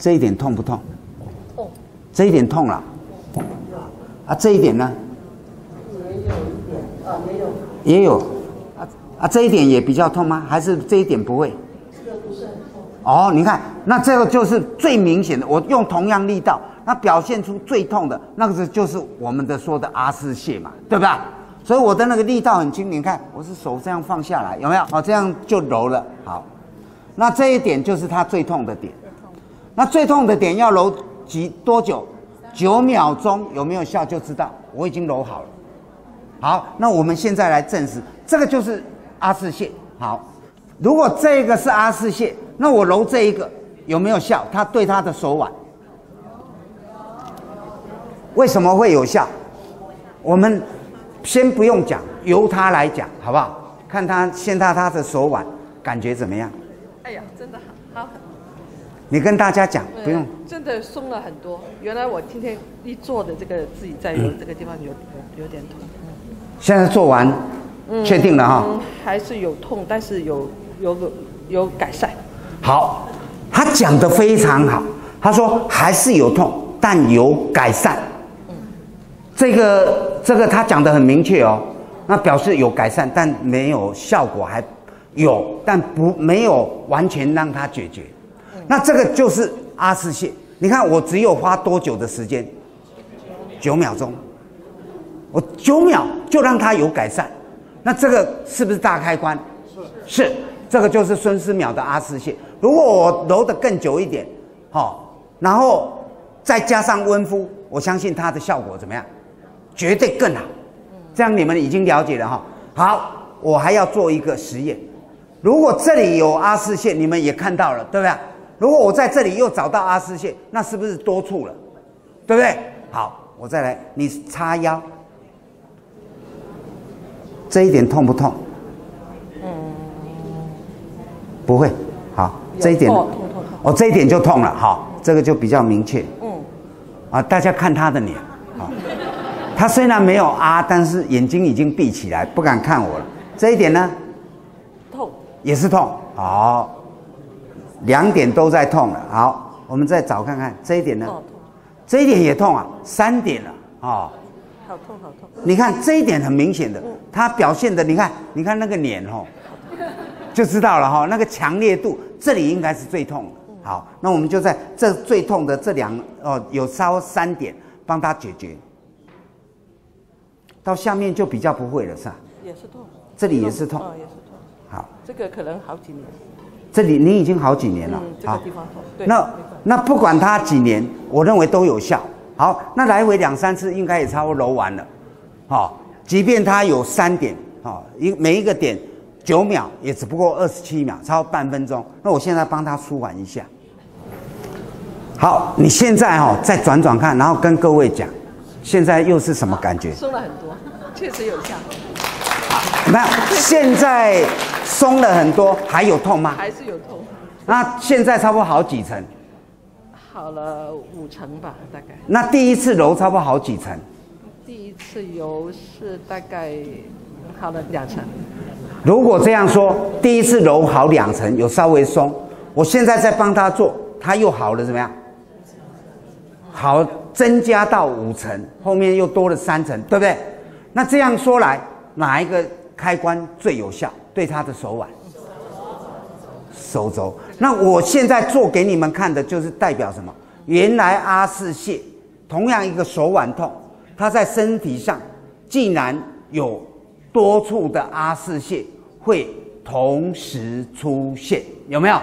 这一点痛不痛？痛。这一点痛了。啊，这一点呢？也有一点，啊，也有。也有。啊啊，这一点也比较痛吗？还是这一点不会？这个不是很痛。哦，你看，那这个就是最明显的。我用同样力道，那表现出最痛的那个是就是我们的说的阿是穴嘛，对吧？所以我的那个力道很轻，你看我是手这样放下来，有没有？好，这样就揉了。好，那这一点就是它最痛的点。那最痛的点要揉几多久？九秒钟有没有效就知道。我已经揉好了。好，那我们现在来证实，这个就是阿是穴。好，如果这个是阿是穴，那我揉这一个有没有效？它对他的手腕，为什么会有效？我们。先不用讲，由他来讲，好不好？看他现在他的手腕感觉怎么样？哎呀，真的好，好。你跟大家讲，不用。真的松了很多。原来我今天一坐的这个自己在揉这个地方有有有点痛。现在做完，确定了哈？还是有痛，但是有有有改善。好，他讲的非常好。他说还是有痛，但有改善。这个这个他讲的很明确哦，那表示有改善，但没有效果，还有但不没有完全让它解决。那这个就是阿是穴。你看我只有花多久的时间？九秒钟。我九秒就让他有改善，那这个是不是大开关？是。是，这个就是孙思邈的阿是穴。如果我揉的更久一点，好，然后再加上温敷，我相信它的效果怎么样？绝对更好，这样你们已经了解了哈。好，我还要做一个实验。如果这里有阿是穴，你们也看到了，对不对？如果我在这里又找到阿斯穴，那是不是多处了？对不对？好，我再来，你叉腰，这一点痛不痛？嗯，不会。好，这一点痛痛痛。哦，这一点就痛了。好，这个就比较明确。嗯。啊，大家看他的脸。好。他虽然没有啊，但是眼睛已经闭起来，不敢看我了。这一点呢，痛也是痛。好，两点都在痛了。好，我们再找看看这一点呢，这一点也痛啊，三点了啊，好痛好痛。你看这一点很明显的，它表现的，你看，你看那个脸哦，就知道了哈，那个强烈度，这里应该是最痛的。好，那我们就在这最痛的这两哦，有稍三点，帮他解决。到下面就比较不会了，是吧？也是痛，这里也是痛，哦也是痛。好，这个可能好几年。这里你已经好几年了，这个地方痛。对。那那不管它几年，我认为都有效。好，那来回两三次应该也差不多揉完了。好，即便它有三点，好一每一个点九秒，也只不过二十七秒，超半分钟。那我现在帮他舒缓一下。好，你现在哈再转转看，然后跟各位讲。现在又是什么感觉？松了很多，确实有效。那现在松了很多，还有痛吗？还是有痛。那现在差不多好几层？好了五层吧，大概。那第一次揉差不多好几层？第一次揉是大概好了两层。如果这样说，第一次揉好两层，有稍微松。我现在在帮他做，他又好了，怎么样？好。增加到五层，后面又多了三层，对不对？那这样说来，哪一个开关最有效？对他的手腕、手肘。那我现在做给你们看的，就是代表什么？原来阿是穴，同样一个手腕痛，它在身体上竟然有多处的阿是穴会同时出现，有没有？